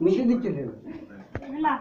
মিশে দিচ্ছে সে। না